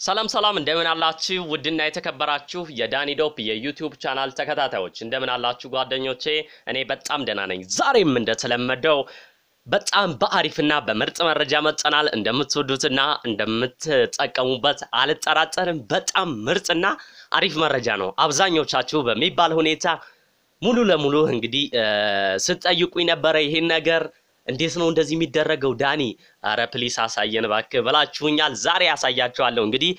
ሰላም ሰላም እንደምን አላችሁ? ውድና የተከበራችሁ የዳኒ ዶፕ የዩቲዩብ ቻናል ተከታታዮች እንደምን አላችሁ ጓደኞቼ? እኔ በጣም ደህና ነኝ። ዛሬም እንደተለመደው በጣም በአሪፍና በምርጥ መረጃ መጠናል። እንደምትወዱትና እንደምትጠቀሙበት አልጠራጠርም። በጣም ምርጥና አሪፍ መረጃ ነው። አብዛኞቻችሁ በሚባል ሁኔታ ሙሉ ለሙሉ እንግዲህ ስትጠይቁኝ ነበረ ይሄን ነገር እንዴት ነው እንደዚህ የሚደረገው ዳኒ? አረ please አሳየን እባክህ ብላችሁኛል። ዛሬ ያሳያችኋለሁ። እንግዲህ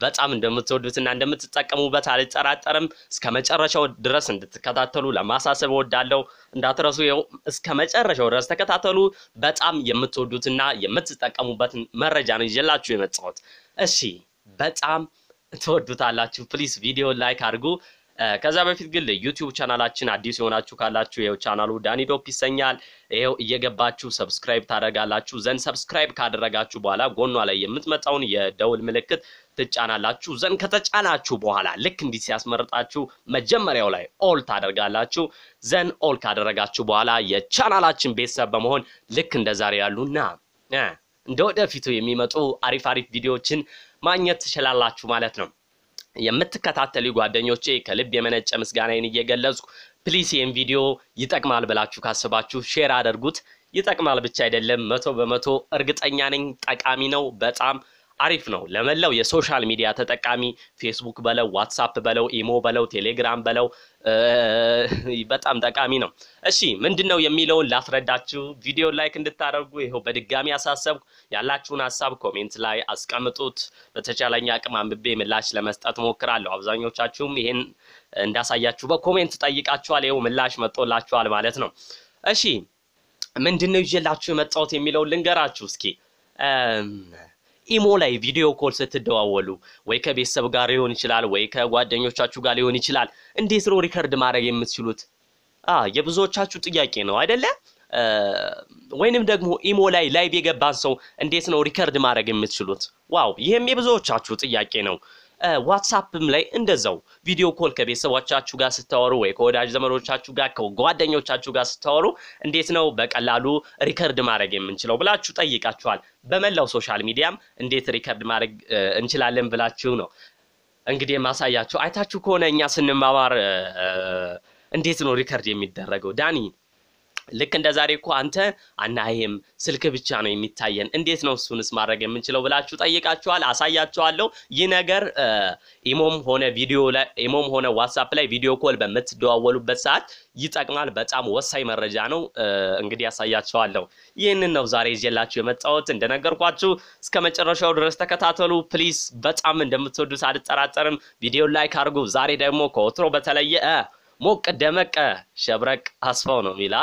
በጣም እንደምትወዱትና እንደምትጠቀሙበት አልጠራጠርም። እስከ መጨረሻው ድረስ እንድትከታተሉ ለማሳሰብ እወዳለሁ። እንዳትረሱ፣ ይኸው እስከ መጨረሻው ድረስ ተከታተሉ። በጣም የምትወዱትና የምትጠቀሙበትን መረጃ ነው ይዤላችሁ የመጣሁት። እሺ፣ በጣም ትወዱታላችሁ። please ቪዲዮ like አድርጉ። ከዛ በፊት ግን ለዩቲዩብ ቻናላችን አዲስ የሆናችሁ ካላችሁ ይኸው ቻናሉ ዳኒ ዶፕ ይሰኛል። ይኸው እየገባችሁ subscribe ታደርጋላችሁ። then subscribe ካደረጋችሁ በኋላ ጎኗ ላይ የምትመጣውን የደውል ምልክት ትጫናላችሁ። ዘንድ ከተጫናችሁ በኋላ ልክ እንዲህ ሲያስመርጣችሁ መጀመሪያው ላይ all ታደርጋላችሁ። then all ካደረጋችሁ በኋላ የቻናላችን ቤተሰብ በመሆን ልክ እንደ ዛሬ ያሉና እንደ ወደፊቱ የሚመጡ አሪፍ አሪፍ ቪዲዮዎችን ማግኘት ትችላላችሁ ማለት ነው። የምትከታተሉ ጓደኞቼ ከልብ የመነጨ ምስጋናዬን እየገለጽኩ please ይህን ቪዲዮ ይጠቅማል ብላችሁ ካስባችሁ share አድርጉት። ይጠቅማል ብቻ አይደለም፣ መቶ በመቶ እርግጠኛ ነኝ ጠቃሚ ነው። በጣም አሪፍ ነው። ለመላው የ social media ተጠቃሚ ፌስቡክ በለው፣ ዋትሳፕ በለው፣ ኢሞ በለው፣ ቴሌግራም በለው በጣም ጠቃሚ ነው። እሺ ምንድን ነው የሚለውን ላስረዳችሁ። ቪዲዮ like እንድታደርጉ ይኸው በድጋሚ አሳሰብኩ። ያላችሁን ሀሳብ comment ላይ አስቀምጡት። በተቻለኝ አቅም አንብቤ ምላሽ ለመስጠት ሞክራለሁ። አብዛኞቻችሁም ይሄን እንዳሳያችሁ በ comment ጠይቃችኋል። ይኸው ምላሽ መጦላችኋል ማለት ነው። እሺ ምንድን ነው ይዤላችሁ የመጣሁት የሚለውን ልንገራችሁ እስኪ ኢሞ ላይ video call ስትደዋወሉ ወይ ከቤተሰብ ጋር ሊሆን ይችላል፣ ወይ ከጓደኞቻችሁ ጋር ሊሆን ይችላል። እንዴት ነው record ማድረግ የምትችሉት? የብዙዎቻችሁ ጥያቄ ነው አይደለ? ወይንም ደግሞ ኢሞ ላይ live የገባን ሰው እንዴት ነው record ማድረግ የምትችሉት? wow ይህም የብዙዎቻችሁ ጥያቄ ነው። ዋትሳፕም ላይ እንደዛው video call ከቤተሰቦቻችሁ ጋር ስታወሩ ወይ ከወዳጅ ዘመዶቻችሁ ጋር ከጓደኞቻችሁ ጋር ስታወሩ እንዴት ነው በቀላሉ record ማድረግ የምንችለው ብላችሁ ጠይቃችኋል። በመላው social media ም እንዴት record ማድረግ እንችላለን ብላችሁ ነው እንግዲህ የማሳያችሁ። አይታችሁ ከሆነ እኛ ስንማማር እንዴት ነው record የሚደረገው ዳኒ ልክ እንደ ዛሬ እኮ አንተ አናይም ስልክ ብቻ ነው የሚታየን፣ እንዴት ነው እሱንስ ማድረግ የምንችለው ብላችሁ ጠይቃችኋል። አሳያችኋለሁ። ይህ ነገር ኢሞም ሆነ ቪዲዮ ላይ ኢሞም ሆነ ዋትሳፕ ላይ video call በምትደዋወሉበት ሰዓት ይጠቅማል። በጣም ወሳኝ መረጃ ነው። እንግዲህ ያሳያችኋለሁ። ይህንን ነው ዛሬ ይዤላችሁ የመጣሁት። እንደነገርኳችሁ እስከ መጨረሻው ድረስ ተከታተሉ please። በጣም እንደምትወዱት አልጠራጠርም። ቪዲዮ like አድርጉ። ዛሬ ደግሞ ከወትሮ በተለየ ሞቅ ደመቀ ሸብረቅ አስፋው ነው ሚላ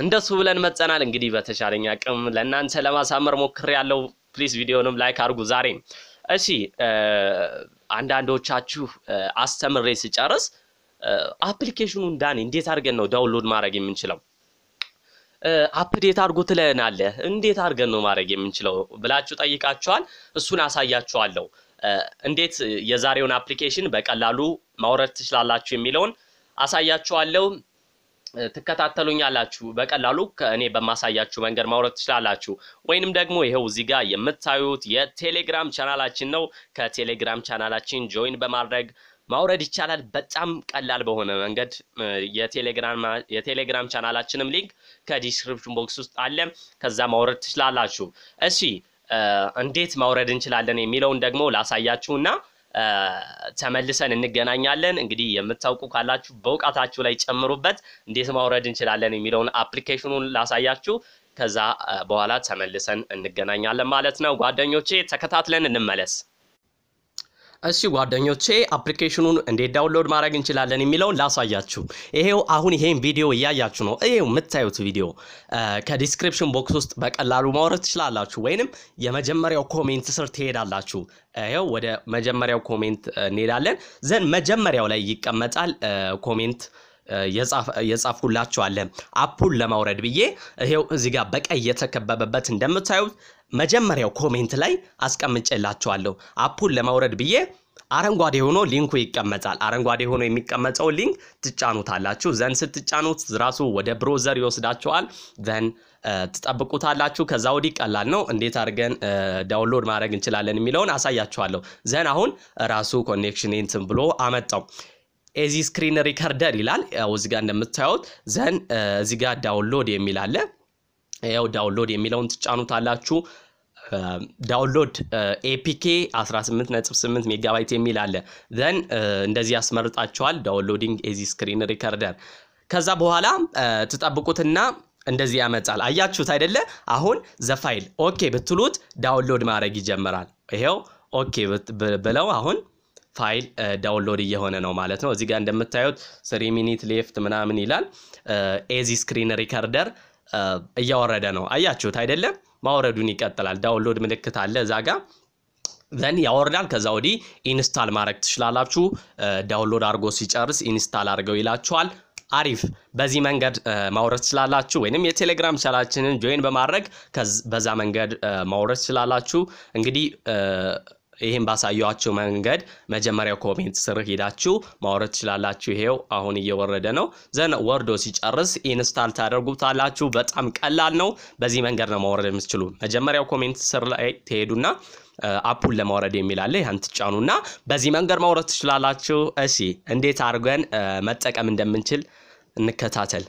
እንደሱ ብለን መጠናል። እንግዲህ በተቻለኝ አቅም ለእናንተ ለማሳመር ሞክር ያለው please ቪዲዮንም like አድርጉ ዛሬ። እሺ አንዳንዶቻችሁ አስተምሬ ስጨርስ አፕሊኬሽኑን ዳኒ እንዴት አድርገን ነው download ማድረግ የምንችለው? update አድርጎ ትለናለህ፣ እንዴት አድርገን ነው ማድረግ የምንችለው ብላችሁ ጠይቃችኋል። እሱን አሳያችኋለሁ። እንዴት የዛሬውን አፕሊኬሽን በቀላሉ ማውረድ ትችላላችሁ የሚለውን አሳያችኋለሁ። ትከታተሉኛላችሁ። በቀላሉ ከእኔ በማሳያችሁ መንገድ ማውረድ ትችላላችሁ። ወይንም ደግሞ ይኸው እዚህ ጋር የምታዩት የቴሌግራም ቻናላችን ነው። ከቴሌግራም ቻናላችን join በማድረግ ማውረድ ይቻላል። በጣም ቀላል በሆነ መንገድ የቴሌግራም ቻናላችንም link ከ description box ውስጥ አለ። ከዛ ማውረድ ትችላላችሁ። እሺ እንዴት ማውረድ እንችላለን የሚለውን ደግሞ ላሳያችሁና ተመልሰን እንገናኛለን። እንግዲህ የምታውቁ ካላችሁ በእውቀታችሁ ላይ ጨምሩበት። እንዴት ማውረድ እንችላለን የሚለውን አፕሊኬሽኑን ላሳያችሁ። ከዛ በኋላ ተመልሰን እንገናኛለን ማለት ነው። ጓደኞቼ ተከታትለን እንመለስ። እሺ ጓደኞቼ አፕሊኬሽኑን እንዴት download ማድረግ እንችላለን የሚለውን ላሳያችሁ። ይሄው አሁን ይሄን ቪዲዮ እያያችሁ ነው። ይሄው የምታዩት ቪዲዮ ከ description box ውስጥ በቀላሉ ማውረድ ትችላላችሁ። ወይንም የመጀመሪያው comment ስር ትሄዳላችሁ። ይሄው ወደ መጀመሪያው comment እንሄዳለን። ዘንድ መጀመሪያው ላይ ይቀመጣል comment የጻፍኩላችሁ አለ app ኡን ለማውረድ ብዬ ይሄው እዚህ ጋር በቀይ የተከበበበት እንደምታዩት መጀመሪያው comment ላይ አስቀምጬላችኋለሁ። app ኡን ለማውረድ ብዬ አረንጓዴ ሆኖ link ኡ ይቀመጣል። አረንጓዴ ሆኖ የሚቀመጠው link ትጫኑታላችሁ። then ስትጫኑት ራሱ ወደ browser ይወስዳችኋል። then ትጠብቁታላችሁ። ከዛ ወዲህ ቀላል ነው። እንዴት አድርገን download ማድረግ እንችላለን የሚለውን አሳያችኋለሁ። then አሁን ራሱ connection እንትን ብሎ አመጣው። AZ Screen Recorder ይላል። ጋር እንደምታዩት then እዚህ ጋር download የሚል ያው download የሚለውን ትጫኑታላችሁ። download APK 18.8 ሜጋባይት የሚል አለ። then እንደዚህ ያስመርጣችኋል። downloading AZ Screen Recorder ከዛ በኋላ ትጠብቁትና እንደዚህ ያመጣል። አያችሁት አይደለ? አሁን the file OK ብትሉት download ማድረግ ይጀምራል። ይሄው OK ብለው አሁን file download እየሆነ ነው ማለት ነው። እዚህ ጋር እንደምታዩት three minute left ምናምን ይላል። AZ Screen Recorder እያወረደ ነው። አያችሁት አይደለም? ማውረዱን ይቀጥላል። download ምልክት አለ እዛ ጋ then ያወርዳል። ከዛ ወዲህ install ማድረግ ትችላላችሁ። download አድርጎ ሲጨርስ install አድርገው ይላችኋል። አሪፍ። በዚህ መንገድ ማውረድ ትችላላችሁ። ወይንም የቴሌግራም ቻናላችንን join በማድረግ በዛ መንገድ ማውረድ ትችላላችሁ። እንግዲህ ይህም ባሳየኋችሁ መንገድ መጀመሪያው comment ስር ሄዳችሁ ማውረድ ትችላላችሁ። ይሄው አሁን እየወረደ ነው። then ወርዶ ሲጨርስ install ታደርጉታላችሁ። በጣም ቀላል ነው። በዚህ መንገድ ነው ማውረድ የምትችሉ። መጀመሪያው comment ስር ላይ ትሄዱና አፑን ለማውረድ የሚል አለ ያን ትጫኑና በዚህ መንገድ ማውረድ ትችላላችሁ። እሺ እንዴት አድርገን መጠቀም እንደምንችል እንከታተል።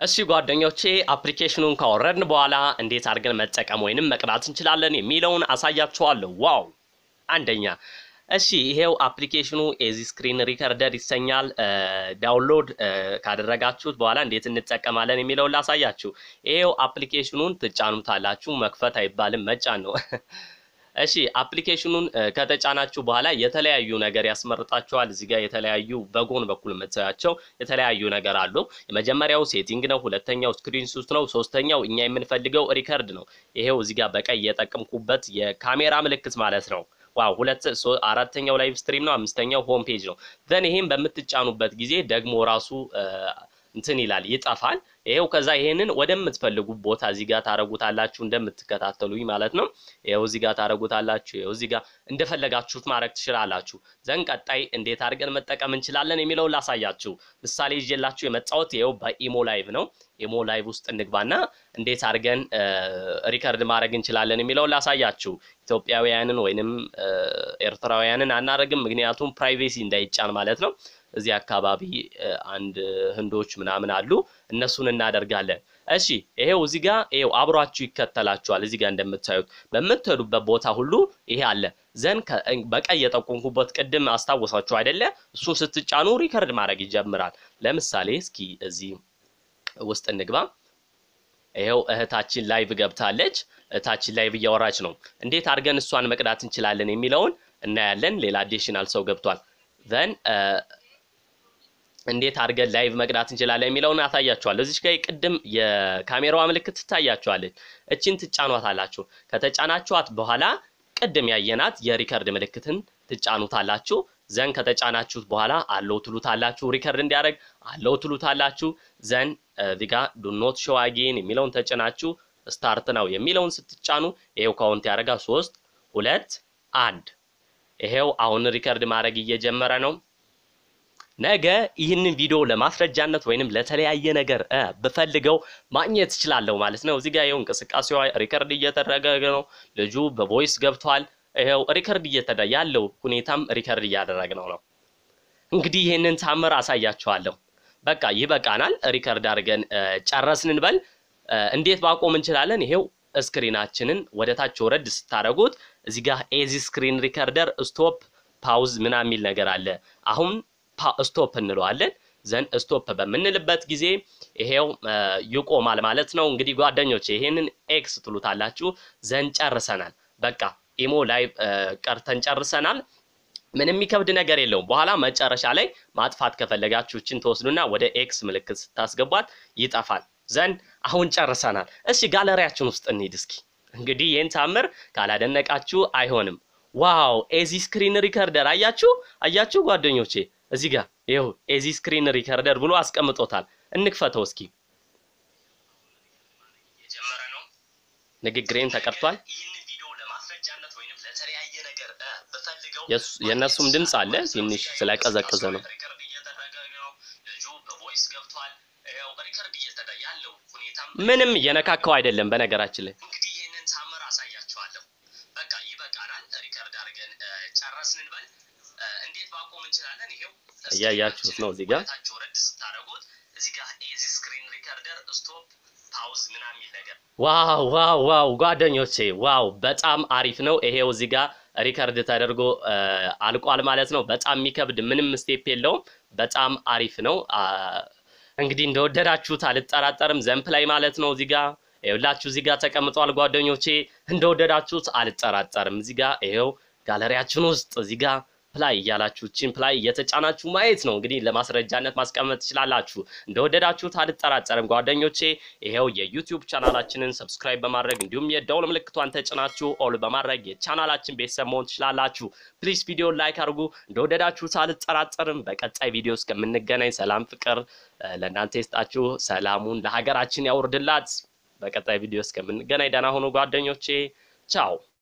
እሺ ጓደኞቼ አፕሊኬሽኑን ካወረድን በኋላ እንዴት አድርገን መጠቀም ወይንም መቅዳት እንችላለን የሚለውን አሳያችኋለሁ። wow አንደኛ እሺ ይሄው አፕሊኬሽኑ AZ Screen Recorder ይሰኛል። download ካደረጋችሁት በኋላ እንዴት እንጠቀማለን የሚለውን ላሳያችሁ። ይሄው አፕሊኬሽኑን ትጫኑታላችሁ። መክፈት አይባልም መጫን ነው። እሺ አፕሊኬሽኑን ከተጫናችሁ በኋላ የተለያዩ ነገር ያስመርጣችኋል። እዚህ ጋር የተለያዩ በጎን በኩል የምታያቸው የተለያዩ ነገር አሉ። የመጀመሪያው setting ነው። ሁለተኛው screenshot ነው። ሶስተኛው እኛ የምንፈልገው record ነው። ይሄው እዚህ ጋር በቀይ የጠቆምኩበት የካሜራ ምልክት ማለት ነው። wow ሁለት አራተኛው live stream ነው። አምስተኛው home page ነው። then ይሄን በምትጫኑበት ጊዜ ደግሞ ራሱ እንትን ይላል ይጠፋል። ይሄው ከዛ ይሄንን ወደምትፈልጉ ቦታ እዚህ ጋር ታረጉታላችሁ እንደምትከታተሉኝ ማለት ነው። ይሄው እዚህ ጋር ታረጉታላችሁ። ይሄው እዚህ ጋር እንደፈለጋችሁት ማድረግ ትችላላችሁ። then ቀጣይ እንዴት አድርገን መጠቀም እንችላለን የሚለውን ላሳያችሁ። ምሳሌ ይዤላችሁ የመጣሁት ይሄው በኢሞ live ነው። ኢሞ live ውስጥ እንግባና እንዴት አድርገን record ማድረግ እንችላለን የሚለውን ላሳያችሁ። ኢትዮጵያውያንን ወይንም ኤርትራውያንን አናደርግም፣ ምክንያቱም privacy እንዳይጫን ማለት ነው። እዚህ አካባቢ አንድ ህንዶች ምናምን አሉ፣ እነሱን እናደርጋለን። እሺ ይሄው እዚህ ጋር ይሄው አብሯችሁ ይከተላችኋል። እዚህ ጋር እንደምታዩት በምትሄዱበት ቦታ ሁሉ ይሄ አለ። then በቀይ የጠቆምኩበት ቅድም አስታወሳችሁ አይደለ? እሱን ስትጫኑ record ማድረግ ይጀምራል። ለምሳሌ እስኪ እዚህ ውስጥ እንግባ። ይሄው እህታችን live ገብታለች። እህታችን live እያወራች ነው። እንዴት አድርገን እሷን መቅዳት እንችላለን የሚለውን እናያለን። ሌላ additional ሰው ገብቷል። then እንዴት አድርገን live መቅዳት እንችላለን የሚለውን አሳያችኋለሁ። እዚች ጋር ቅድም የካሜራዋ ምልክት ትታያችኋለች። እችን ትጫኗታላችሁ። ከተጫናችኋት በኋላ ቅድም ያየናት የ record ምልክትን ትጫኑታላችሁ። then ከተጫናችሁት በኋላ allow ትሉታላችሁ። record እንዲያደርግ allow ትሉታላችሁ። then ጋር do not show የሚለውን ተጭናችሁ start ነው የሚለውን ስትጫኑ ይሄው count ያደርጋል ሶስት ሁለት አንድ። ይሄው አሁን record ማድረግ እየጀመረ ነው። ነገ ይህንን ቪዲዮ ለማስረጃነት ወይንም ለተለያየ ነገር ብፈልገው ማግኘት እችላለሁ ማለት ነው። እዚህ ጋር ይኸው እንቅስቃሴዋ record እየተደረገ ነው። ልጁ በ voice ገብቷል። ይኸው record እየተደ ያለው ሁኔታም record እያደረግነው ነው። እንግዲህ ይህንን ታምር አሳያችኋለሁ። በቃ ይበቃናል። record አድርገን ጨረስን እንበል። እንዴት ማቆም እንችላለን? ይሄው screen ኣችንን ወደ ታች ወረድ ስታደርጉት እዚህ ጋር AZ Screen Recorder stop pause ምናምን የሚል ነገር አለ። አሁን stop እንለዋለን። then stop በምንልበት ጊዜ ይሄው ይቆማል ማለት ነው። እንግዲህ ጓደኞች ይሄንን X ትሉታላችሁ። then ጨርሰናል። በቃ ኢሞ ላይ ቀርፀን ጨርሰናል። ምንም የሚከብድ ነገር የለውም። በኋላ መጨረሻ ላይ ማጥፋት ከፈለጋችሁ እችን ተወስዱና ወደ X ምልክት ስታስገቧት ይጠፋል። ዘንድ አሁን ጨርሰናል። እሺ ጋለሪያችን ውስጥ እንሂድ እስኪ። እንግዲህ ይህን ታምር ካላደነቃችሁ አይሆንም። wow AZ Screen Recorder አያችሁ፣ አያችሁ ጓደኞቼ፣ እዚህ ጋር ይኸው AZ Screen Recorder ብሎ አስቀምጦታል። እንክፈተው እስኪ። ንግግሬን ተቀርጿል። የእነሱም ድምፅ አለ ትንሽ ስለቀዘቀዘ ነው። ምንም እየነካካው አይደለም። በነገራችን ላይ እያያችሁት ነው እዚህ ጋር wow wow wow ጓደኞቼ wow በጣም አሪፍ ነው። ይሄው እዚህ ጋር record ተደርጎ አልቋል ማለት ነው። በጣም የሚከብድ ምንም step የለውም። በጣም አሪፍ ነው። እንግዲህ እንደወደዳችሁት አልጠራጠርም። ዘምፕ ላይ ማለት ነው እዚህ ጋር ይኸውላችሁ እዚህ ጋር ተቀምጧል ጓደኞቼ። እንደወደዳችሁት አልጠራጠርም። እዚህ ጋር ይኸው ጋለሪያችን ውስጥ እዚህ ጋር play እያላችሁ እቺን play እየተጫናችሁ ማየት ነው። እንግዲህ ለማስረጃነት ማስቀመጥ ትችላላችሁ። እንደወደዳችሁት አልጠራጠርም ጓደኞቼ። ይሄው የዩቲዩብ ቻናላችንን subscribe በማድረግ እንዲሁም የደውል ምልክቷን ተጭናችሁ all በማድረግ የቻናላችን ቤተሰብ መሆን ትችላላችሁ። please ቪዲዮ like አድርጉ። እንደወደዳችሁት አልጠራጠርም። በቀጣይ ቪዲዮ እስከምንገናኝ ሰላም፣ ፍቅር ለእናንተ ይስጣችሁ። ሰላሙን ለሀገራችን ያውርድላት። በቀጣይ ቪዲዮ እስከምንገናኝ ደህና ሆኑ ጓደኞቼ። ቻው